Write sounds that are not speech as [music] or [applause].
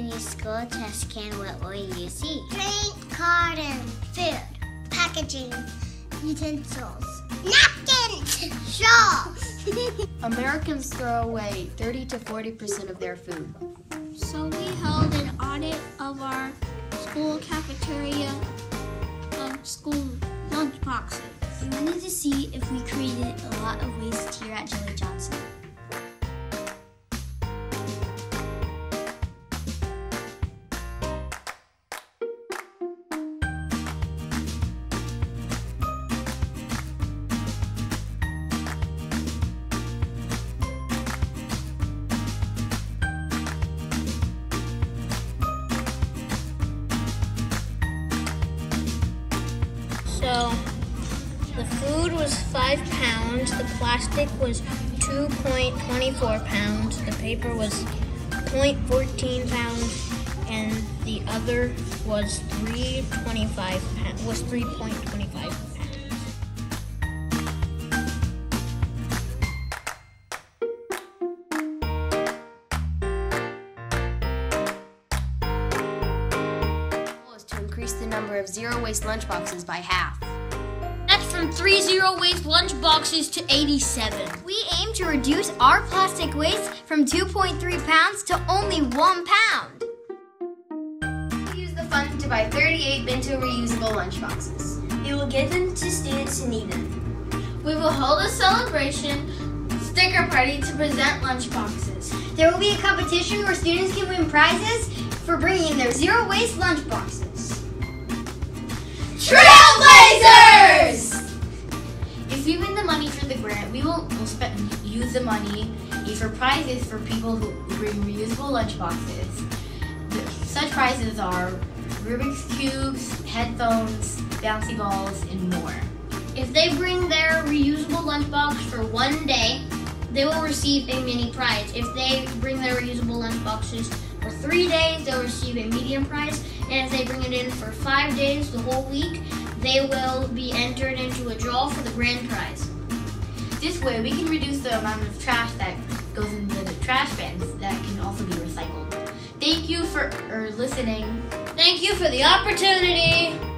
when you school test can, what will you see? Paint, carton, food, packaging, utensils, napkins, shawls. [laughs] Americans throw away 30 to 40% of their food. So we held an audit of our school cafeteria of school lunch boxes. We wanted to see if we created a lot of waste here at Jelly Job. So the food was five pounds, the plastic was 2.24 pounds, the paper was 0.14 pounds, and the other was 3.25 pounds. Was 3.25 pounds. Number of zero waste lunchboxes by half. That's from three zero waste lunchboxes to 87. We aim to reduce our plastic waste from 2.3 pounds to only one pound. We use the funds to buy 38 bento reusable lunchboxes. We will give them to students who need them. We will hold a celebration sticker party to present lunchboxes. There will be a competition where students can win prizes for bringing their zero waste lunch boxes. Trailblazers! If we win the money for the grant, we will use the money for prizes for people who bring reusable lunch boxes. Such prizes are Rubik's Cubes, headphones, bouncy balls, and more. If they bring their reusable lunchbox for one day, they will receive a mini prize. If they bring their reusable lunchboxes for three days, they'll receive a medium prize. And if they bring it in for five days, the whole week, they will be entered into a draw for the grand prize. This way, we can reduce the amount of trash that goes into the trash bins that can also be recycled. Thank you for er, listening. Thank you for the opportunity.